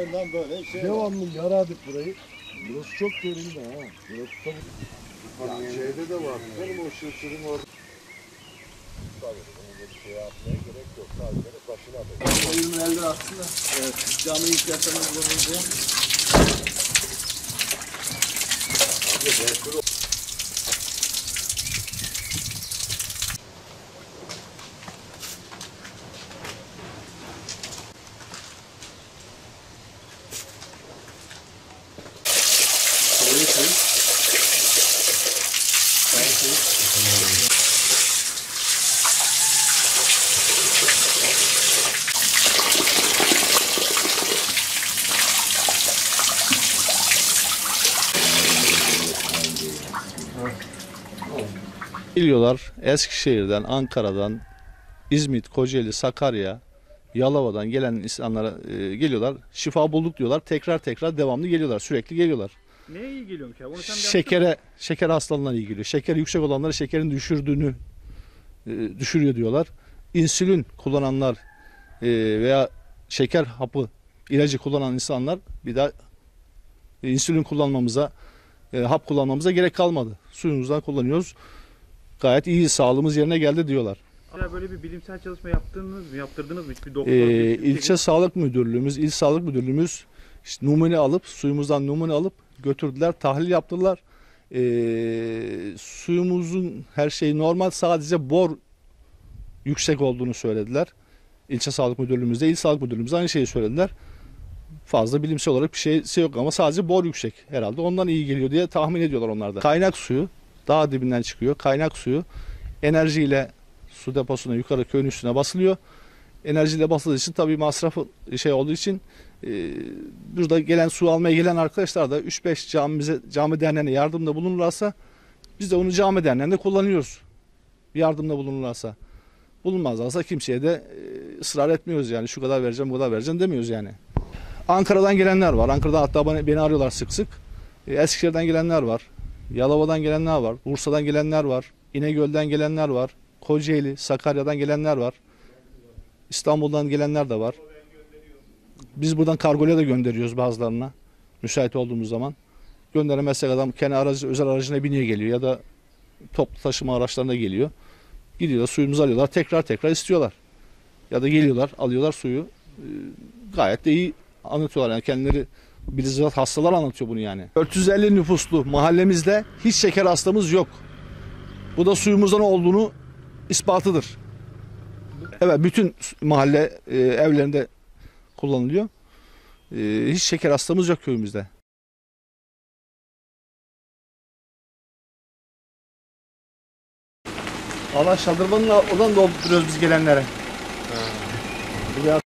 Ondan böyle şey Devamlı yaradık burayı. Burası çok derinde ha. Burası tabii. Yani şeyde de var. Benim o şaşırım orada. Tabii bunun bir şey yapmaya gerek yok. Sadece başına da. Oyunun elde aslında. Evet. Cami ihtiyaçlarını bulunca. Geliyorlar Eskişehir'den, Ankara'dan, İzmit, Kocaeli, Sakarya, Yalova'dan gelen insanlara e, geliyorlar. Şifa bulduk diyorlar. Tekrar tekrar devamlı geliyorlar. Sürekli geliyorlar. Neye iyi geliyormuş abi? Onu sen bir Şekere, şeker hastalığına iyi geliyor. Şeker yüksek olanlara şekerin düşürdüğünü e, düşürüyor diyorlar. İnsülin kullananlar e, veya şeker hapı ilacı kullanan insanlar bir daha e, insülin kullanmamıza, e, hap kullanmamıza gerek kalmadı. Suyumuzdan kullanıyoruz. Gayet iyi, sağlığımız yerine geldi diyorlar. Ya böyle bir bilimsel çalışma yaptınız mı? Yaptırdınız mı? Hiçbir doktor, Ee, bir- bir- ilçe sağlık müdürlüğümüz, il sağlık müdürlüğümüz işte numune alıp suyumuzdan numune alıp götürdüler, tahlil yaptılar. Ee, suyumuzun her şeyi normal, sadece bor yüksek olduğunu söylediler. İlçe sağlık müdürlüğümüzde, il sağlık müdürlüğümüzde aynı şeyi söylediler. Fazla bilimsel olarak bir şeysi yok ama sadece bor yüksek herhalde. Ondan iyi geliyor diye tahmin ediyorlar onlar da. Kaynak suyu dağ dibinden çıkıyor. Kaynak suyu enerjiyle su deposuna yukarı köyün üstüne basılıyor enerjiyle basıldığı için tabii masrafı şey olduğu için e, burada gelen su almaya gelen arkadaşlar da 3-5 camimize cami derneğine yardımda bulunurlarsa biz de onu cami derneğinde kullanıyoruz. Yardımda bulunurlarsa. Bulunmazlarsa kimseye de e, ısrar etmiyoruz yani şu kadar vereceğim bu kadar vereceğim demiyoruz yani. Ankara'dan gelenler var. Ankara'dan hatta bana, beni arıyorlar sık sık. E, Eskişehir'den gelenler var. Yalova'dan gelenler var. Bursa'dan gelenler var. İnegöl'den gelenler var. Kocaeli, Sakarya'dan gelenler var. İstanbul'dan gelenler de var. Biz buradan kargoya da gönderiyoruz bazılarına. Müsait olduğumuz zaman. Gönderemezsek adam kendi aracı, özel aracına biniyor geliyor ya da toplu taşıma araçlarına geliyor. Gidiyorlar suyumuzu alıyorlar tekrar tekrar istiyorlar. Ya da geliyorlar alıyorlar suyu. Ee, gayet de iyi anlatıyorlar yani kendileri bizzat hastalar anlatıyor bunu yani. 450 nüfuslu mahallemizde hiç şeker hastamız yok. Bu da suyumuzdan olduğunu ispatıdır. Evet bütün mahalle e, evlerinde kullanılıyor. E, hiç şeker hastamız yok köyümüzde. Allah şadırvanla oradan dolduruyoruz biz gelenlere. Buraya